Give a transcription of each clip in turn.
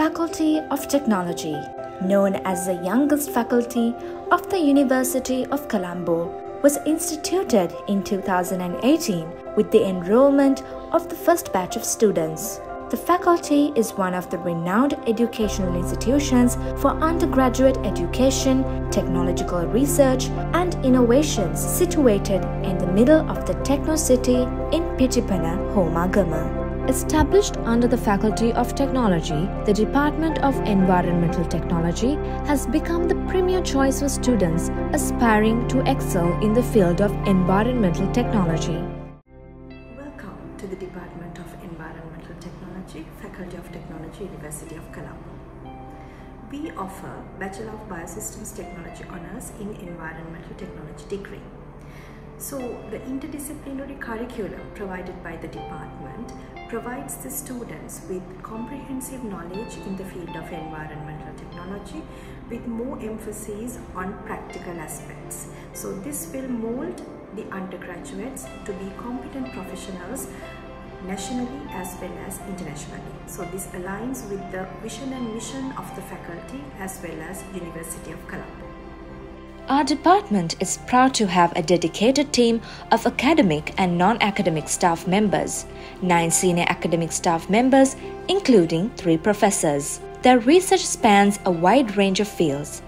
Faculty of Technology, known as the youngest faculty of the University of Colombo, was instituted in 2018 with the enrollment of the first batch of students. The faculty is one of the renowned educational institutions for undergraduate education, technological research, and innovations situated in the middle of the Techno City in Pitipana, Homagama. Established under the Faculty of Technology, the Department of Environmental Technology has become the premier choice for students aspiring to excel in the field of environmental technology. Welcome to the Department of Environmental Technology, Faculty of Technology, University of Colombo. We offer Bachelor of Biosystems Technology Honours in Environmental Technology degree. So the interdisciplinary curriculum provided by the department provides the students with comprehensive knowledge in the field of environmental technology with more emphasis on practical aspects. So this will mold the undergraduates to be competent professionals nationally as well as internationally. So this aligns with the vision and mission of the faculty as well as University of Colombo. Our department is proud to have a dedicated team of academic and non-academic staff members, nine senior academic staff members, including three professors. Their research spans a wide range of fields.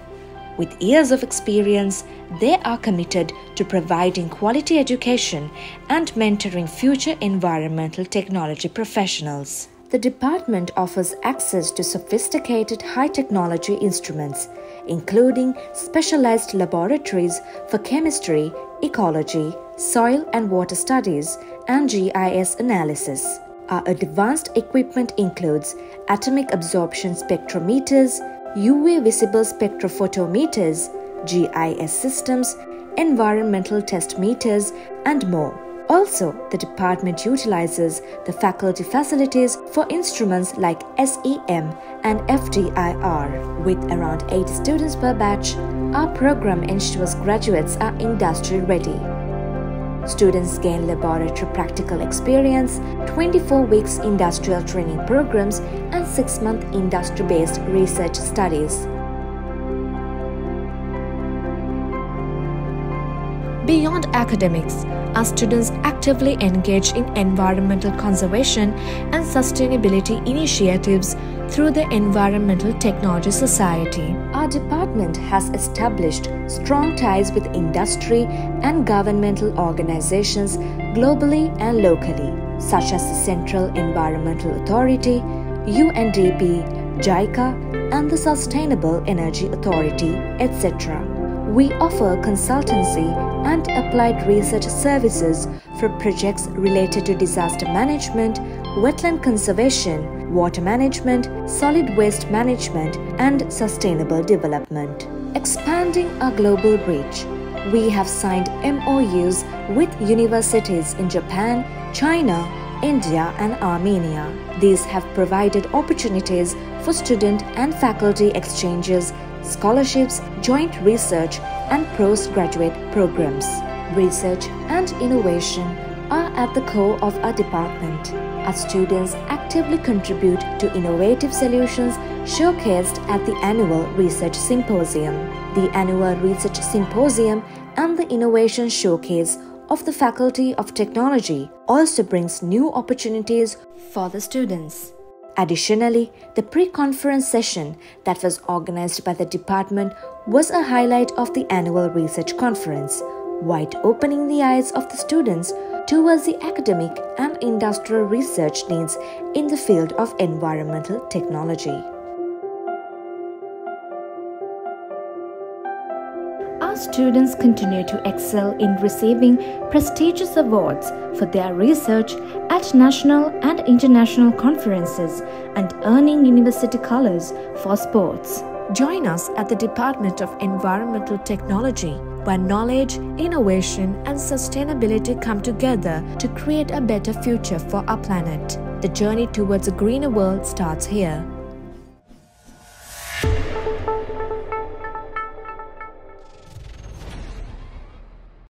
With years of experience, they are committed to providing quality education and mentoring future environmental technology professionals. The department offers access to sophisticated high technology instruments, including specialized laboratories for chemistry, ecology, soil and water studies, and GIS analysis. Our advanced equipment includes atomic absorption spectrometers, UV visible spectrophotometers, GIS systems, environmental test meters, and more. Also, the department utilizes the faculty facilities for instruments like SEM and FTIR. With around 80 students per batch, our program ensures graduates are industry ready. Students gain laboratory practical experience, 24 weeks industrial training programs, and 6 month industry based research studies. Beyond academics, our students actively engage in environmental conservation and sustainability initiatives through the Environmental Technology Society. Our department has established strong ties with industry and governmental organizations globally and locally, such as the Central Environmental Authority, UNDP, JICA, and the Sustainable Energy Authority, etc. We offer consultancy and applied research services for projects related to disaster management, wetland conservation, water management, solid waste management, and sustainable development. Expanding our global reach, we have signed MOUs with universities in Japan, China, India, and Armenia. These have provided opportunities for student and faculty exchanges scholarships, joint research, and postgraduate programs. Research and innovation are at the core of our department. Our students actively contribute to innovative solutions showcased at the annual Research Symposium. The annual Research Symposium and the Innovation Showcase of the Faculty of Technology also brings new opportunities for the students. Additionally, the pre conference session that was organized by the department was a highlight of the annual research conference, wide opening the eyes of the students towards the academic and industrial research needs in the field of environmental technology. Our students continue to excel in receiving prestigious awards for their research at national and international conferences and earning university colors for sports. Join us at the Department of Environmental Technology, where knowledge, innovation, and sustainability come together to create a better future for our planet. The journey towards a greener world starts here.